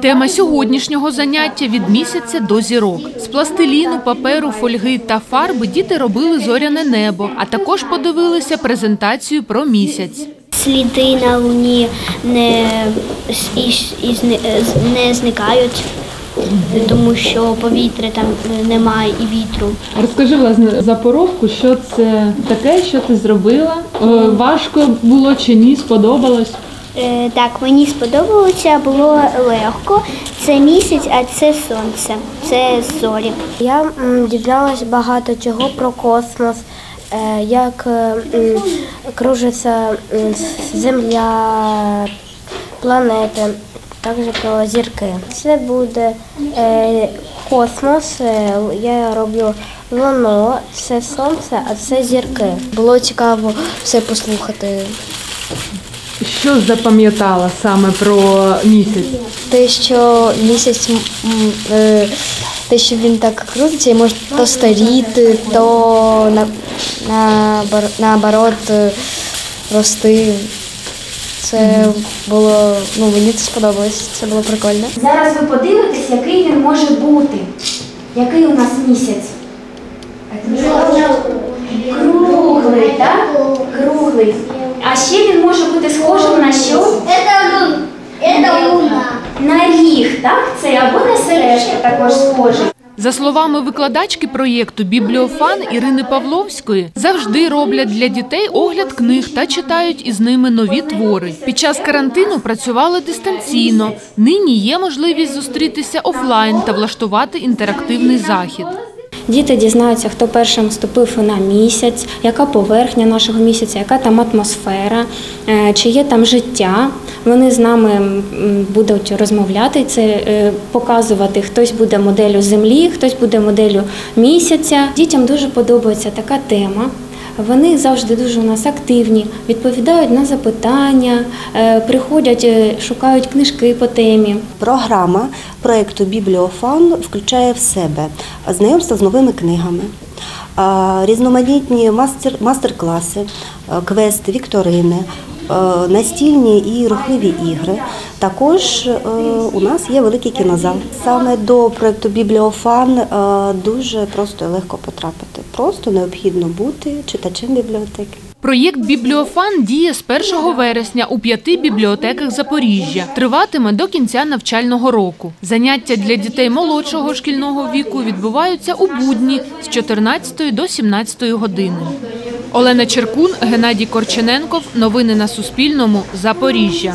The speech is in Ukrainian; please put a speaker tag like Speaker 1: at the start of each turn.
Speaker 1: Тема сьогоднішнього заняття від місяця до зірок. З пластиліну, паперу, фольги та фарби діти робили зоряне небо, а також подивилися презентацію про місяць.
Speaker 2: сліди на луні не, не, зникають, тому що повітря там немає і вітру.
Speaker 3: Розкажи власне за поробку, що це таке, що ти зробила? Е, Важко було чи ні? Сподобалось?
Speaker 2: Е, Так, мені сподобалося, було легко. Це місяць, а це сонце, це зорі.
Speaker 4: Я м, дізналась багато чого про космос, е, як е, кружиться Земля, планети, також про зірки. Це буде космос. Я роблю луну, це сонце, а це зірки. Було цікаво все послухати.
Speaker 3: Що запам'ятала саме про місяць?
Speaker 4: Те, що місяць, е, те, що він так крутиться і може то старіти, то на, на, наоборот е, рости. Це було, ну мені це сподобалось, це було прикольно.
Speaker 5: Зараз ви подивитесь, який він може бути. Який у нас місяць? Круглий, так? Круглий. А ще він може бути схожим на що?
Speaker 2: Це.
Speaker 5: На ріг, так? Це або на сережки також схожий.
Speaker 1: За словами викладачки проєкту Бібліофан Ірини Павловської, завжди роблять для дітей огляд книг та читають із ними нові твори. Під час карантину працювали дистанційно. Нині є можливість зустрітися офлайн та влаштувати інтерактивний захід.
Speaker 6: Діти дізнаються, хто першим вступив на місяць, яка поверхня нашого місяця, яка там атмосфера, е, чи є там життя. Вони з нами будуть розмовляти, це е, показувати. Хтось буде моделлю землі, хтось буде моделлю місяця. Дітям дуже подобається така тема. Вони завжди дуже у нас активні, відповідають на запитання, е, приходять, е, шукають книжки по темі.
Speaker 7: Програма проєкту Бібліофан включає в себе знайомство з новими книгами, різноманітні мастер- мастер-класи, квести, вікторини, настільні і рухливі ігри. Також е, у нас є великий кінозал. Саме до проєкту Бібліофан е, дуже просто і легко потрапити. Просто необхідно бути читачем бібліотеки.
Speaker 1: Проєкт Бібліофан діє з 1 вересня у п'яти бібліотеках Запоріжжя. Триватиме до кінця навчального року. Заняття для дітей молодшого шкільного віку відбуваються у будні з 14 до 17 години. Олена Черкун, Геннадій Корчененков. Новини на Суспільному. Запоріжжя.